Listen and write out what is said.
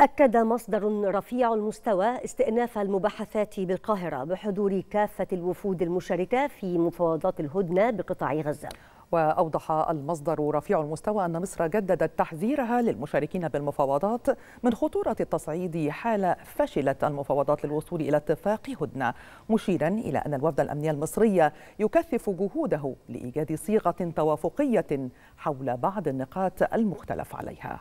أكد مصدر رفيع المستوى استئناف المباحثات بالقاهرة بحضور كافة الوفود المشاركة في مفاوضات الهدنة بقطاع غزة. وأوضح المصدر رفيع المستوى أن مصر جددت تحذيرها للمشاركين بالمفاوضات من خطورة التصعيد حال فشلت المفاوضات للوصول إلى اتفاق هدنة مشيرا إلى أن الوفد الأمني المصري يكثف جهوده لإيجاد صيغة توافقية حول بعض النقاط المختلف عليها.